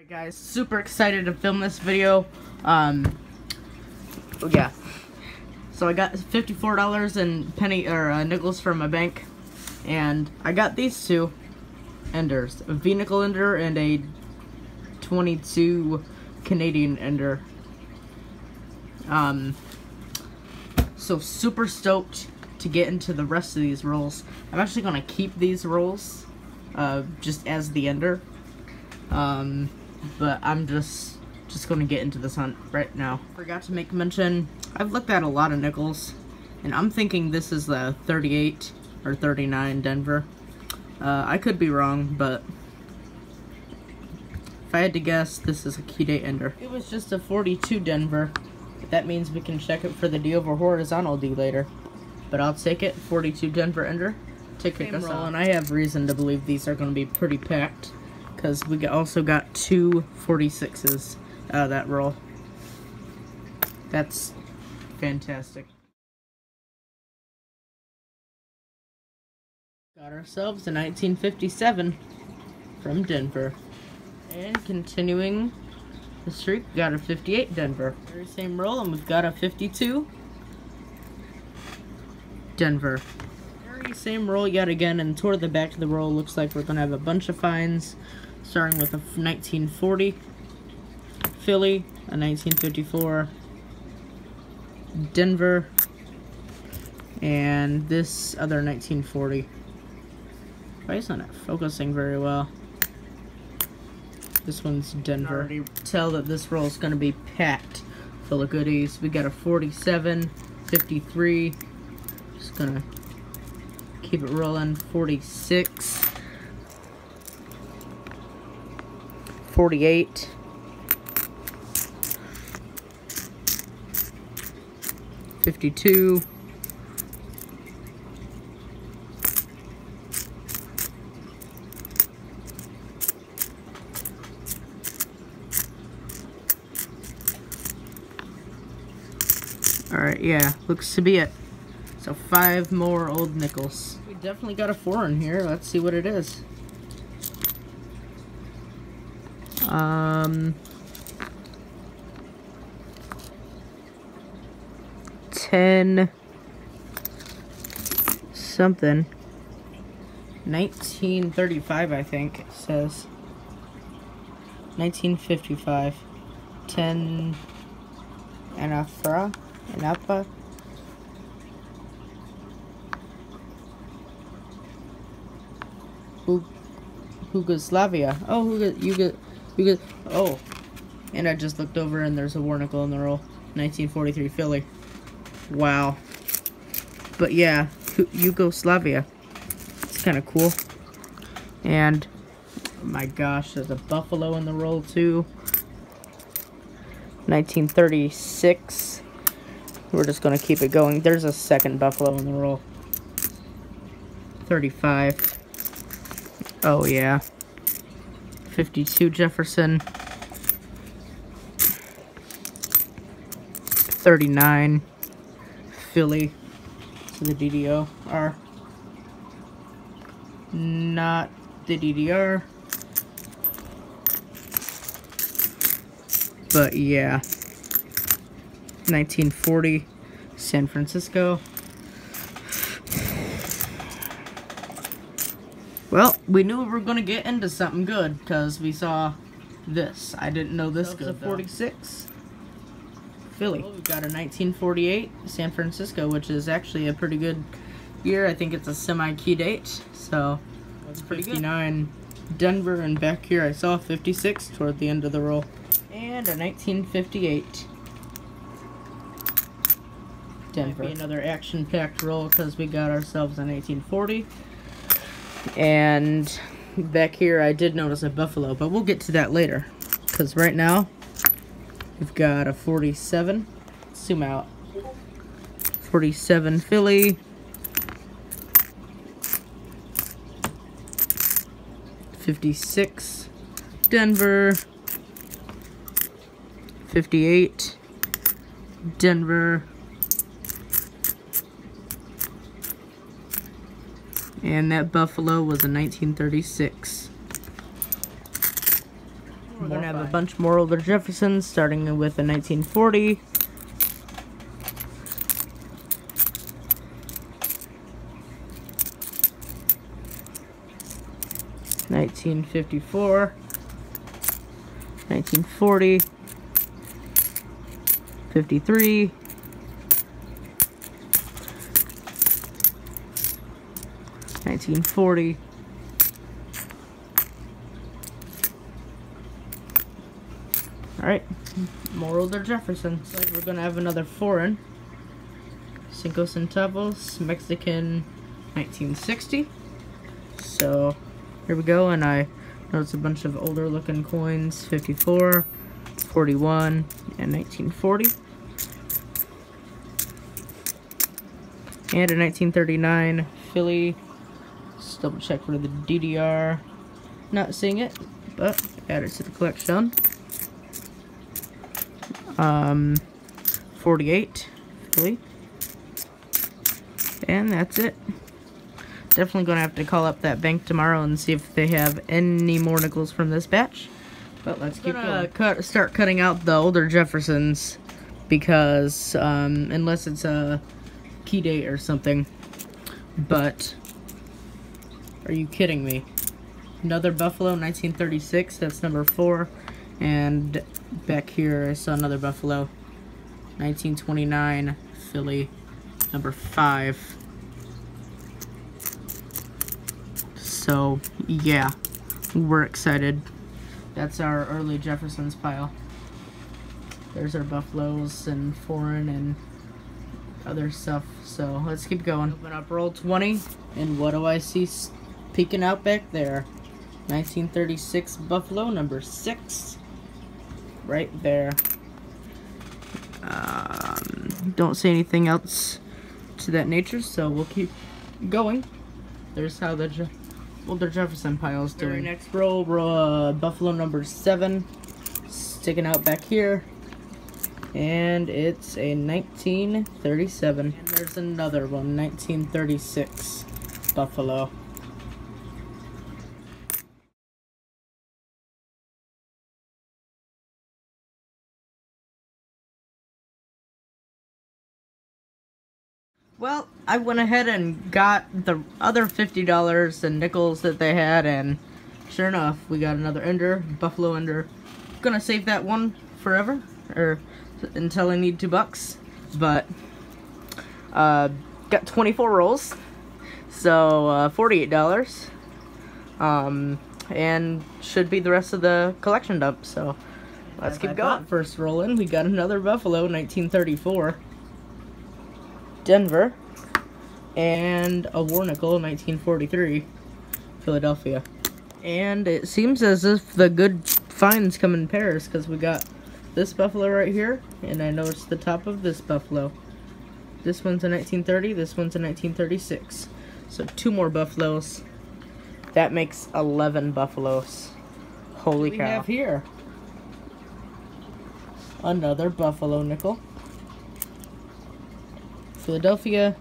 Alright guys, super excited to film this video. Um, oh, yeah. So I got $54 in penny or uh, nickels from my bank, and I got these two enders, a V-nickel ender and a 22 Canadian ender. Um, so super stoked to get into the rest of these rolls. I'm actually gonna keep these rolls, uh, just as the ender. Um, but I'm just just going to get into this hunt right now. Forgot to make mention, I've looked at a lot of nickels, and I'm thinking this is the 38 or 39 Denver. Uh, I could be wrong, but if I had to guess, this is a key date ender. It was just a 42 Denver. That means we can check it for the D over horizontal D later. But I'll take it, 42 Denver ender, to kick us off. And I have reason to believe these are going to be pretty packed because we also got two 46s out of that roll. That's fantastic. Got ourselves a 1957 from Denver. And continuing the streak, got a 58 Denver. Very same roll, and we've got a 52 Denver. Very same roll yet again, and toward the back of the roll looks like we're going to have a bunch of finds starting with a 1940 Philly, a 1954 Denver, and this other 1940. Why isn't it focusing very well? This one's Denver. Already tell that this roll is going to be packed full of goodies. We got a 47, 53. Just gonna keep it rolling. 46. 48. Fifty-two. Alright, yeah, looks to be it. So five more old nickels. We definitely got a four in here. Let's see what it is. Um, 10 something. 1935, I think, it says. 1955. 10 Anafra? Anapa? Yugoslavia. Oh, Yugoslavia. Because, oh, and I just looked over and there's a War Nickel in the roll. 1943 Philly. Wow. But yeah, Yugoslavia. It's kind of cool. And, oh my gosh, there's a Buffalo in the roll too. 1936. We're just going to keep it going. There's a second Buffalo in the roll. 35. Oh, yeah. 52 Jefferson. 39 Philly to the DDO not the DDR. But yeah. 1940 San Francisco. Well, we knew we were going to get into something good because we saw this. I didn't know this good. 46. Philly. Well, we've got a 1948 San Francisco, which is actually a pretty good year. I think it's a semi-key date, so that's pretty 59 good. Denver, and back here I saw 56 toward the end of the roll. And a 1958 Denver. Might be another action-packed roll because we got ourselves a 1940. And back here, I did notice a buffalo, but we'll get to that later. Because right now, we've got a 47. Zoom out. 47 Philly. Fifty-six, Denver. Fifty-eight, Denver. And that Buffalo was a 1936. We're going to have a bunch more older Jeffersons, starting with a 1940. Nineteen fifty four, nineteen forty, fifty three, nineteen forty. Alright, more older Jeffersons. Like we're gonna have another foreign. Cinco Centavos, Mexican 1960. So here we go, and I noticed a bunch of older looking coins 54, 41, and 1940. And a 1939 Philly. Just double check for the DDR. Not seeing it, but add it to the collection um, 48 Philly. And that's it. Definitely going to have to call up that bank tomorrow and see if they have any more nickels from this batch. But let's keep going. Cut, start cutting out the older Jeffersons because um, unless it's a key date or something. But are you kidding me? Another Buffalo 1936. That's number four. And back here, I saw another Buffalo. 1929 Philly, number five. So, yeah, we're excited. That's our early Jefferson's pile. There's our Buffaloes and foreign and other stuff. So let's keep going. Open up roll 20, and what do I see peeking out back there? 1936 Buffalo, number six right there. Um, don't say anything else to that nature, so we'll keep going. There's how the Je older Jefferson pile is doing. Very next row, row uh, Buffalo number seven, sticking out back here. And it's a 1937. And there's another one, 1936 Buffalo. Well, I went ahead and got the other $50 and nickels that they had, and sure enough, we got another Ender, Buffalo Ender. Gonna save that one forever, or until I need two bucks, but uh, got 24 rolls, so uh, $48, um, and should be the rest of the collection dump, so let's keep going. First roll in, we got another Buffalo, 1934. Denver, and a War Nickel, 1943, Philadelphia. And it seems as if the good finds come in pairs, because we got this buffalo right here, and I noticed the top of this buffalo. This one's a 1930, this one's a 1936. So two more buffaloes. That makes 11 buffaloes. Holy cow. we have here? Another buffalo nickel. Philadelphia,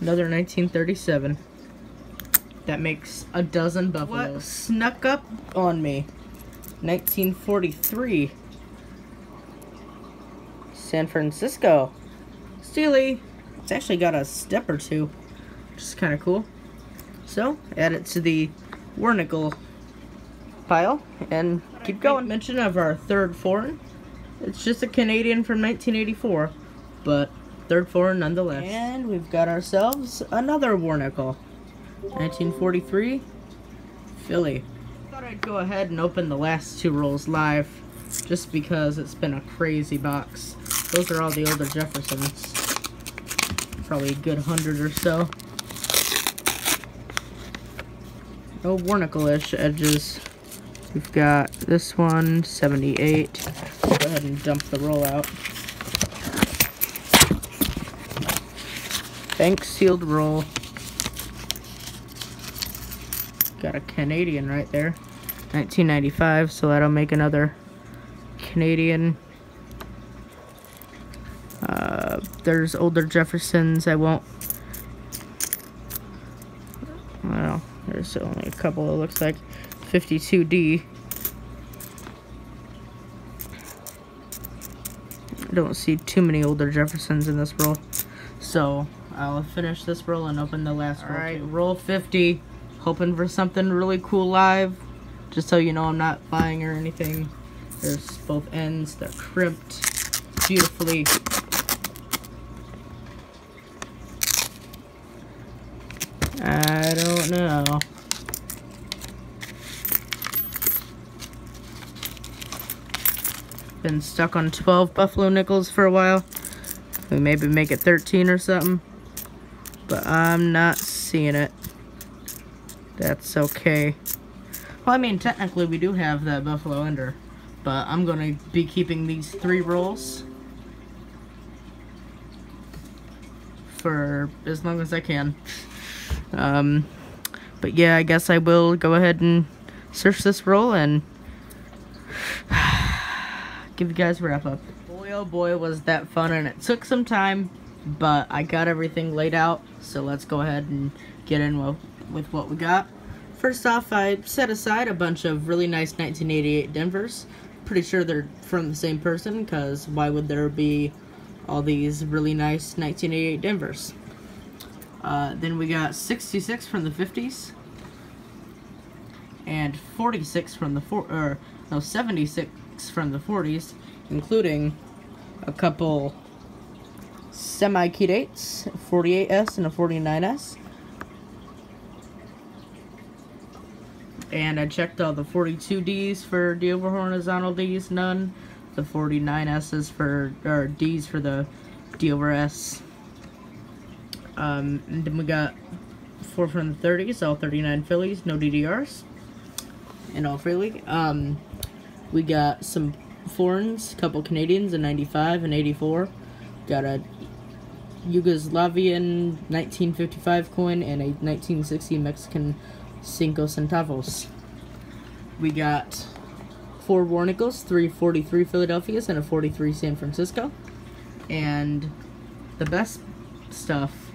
another 1937. That makes a dozen buffaloes. What snuck up on me? 1943. San Francisco. Steely. It's actually got a step or two, which is kind of cool. So, add it to the War Nickel pile and keep going. Mention of our third foreign. It's just a Canadian from 1984, but Third floor nonetheless. And we've got ourselves another War Nickel. 1943, Philly. Thought I'd go ahead and open the last two rolls live, just because it's been a crazy box. Those are all the older Jeffersons. Probably a good hundred or so. No War Nickel-ish edges. We've got this one, 78. Go ahead and dump the roll out. Bank sealed roll. Got a Canadian right there. 1995, so that'll make another Canadian. Uh, there's older Jeffersons. I won't. Well, there's only a couple, it looks like. 52D. I don't see too many older Jeffersons in this roll. So, I'll finish this roll and open the last roll. Alright, roll 50. Hoping for something really cool live. Just so you know I'm not buying or anything. There's both ends. They're crimped beautifully. I don't know. Been stuck on 12 Buffalo Nickels for a while. We maybe make it 13 or something. But I'm not seeing it. That's okay. Well, I mean, technically we do have that Buffalo Ender. But I'm going to be keeping these three rolls. For as long as I can. Um, but yeah, I guess I will go ahead and search this roll and give you guys a wrap up. Boy oh boy was that fun and it took some time, but I got everything laid out, so let's go ahead and get in with, with what we got. First off, I set aside a bunch of really nice 1988 Denvers. Pretty sure they're from the same person, because why would there be all these really nice 1988 Denvers? Uh, then we got 66 from the 50s, and 46 from the four, or no, 76 from the 40s, including a couple semi-key dates, 48S and a 49S. And I checked all the 42Ds for D over horizontal Ds, none. The 49Ss for, or Ds for the D over S. Um, and then we got four from the 30s, all 39 Phillies, no DDRs. And all freely. Um, we got some foreigns, a couple Canadians a 95 and 84. Got a Yugoslavian 1955 coin and a 1960 Mexican Cinco Centavos. We got four War Nickels, three 43 Philadelphia's, and a 43 San Francisco. And the best stuff,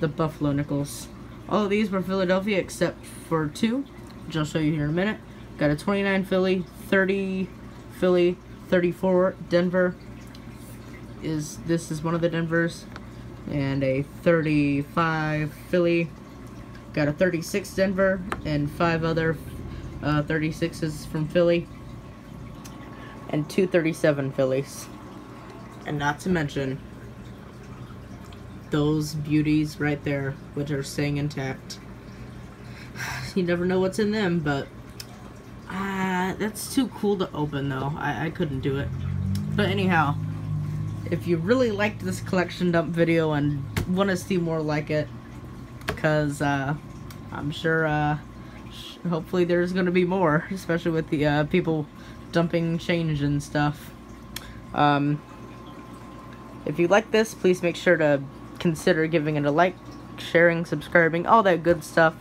the Buffalo Nickels. All of these were Philadelphia except for two, which I'll show you here in a minute. Got a 29 Philly, 30 Philly, 34 Denver. Is this is one of the Denvers, and a 35 Philly. Got a 36 Denver and five other uh, 36s from Philly, and two 37 Phillies. And not to mention those beauties right there, which are staying intact. You never know what's in them, but uh, that's too cool to open though. I, I couldn't do it. But anyhow, if you really liked this collection dump video and want to see more like it, because uh, I'm sure uh, hopefully there's going to be more, especially with the uh, people dumping change and stuff. Um, if you like this, please make sure to consider giving it a like, sharing, subscribing, all that good stuff.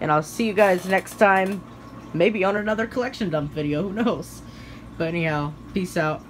And I'll see you guys next time. Maybe on another collection dump video, who knows. But anyhow, peace out.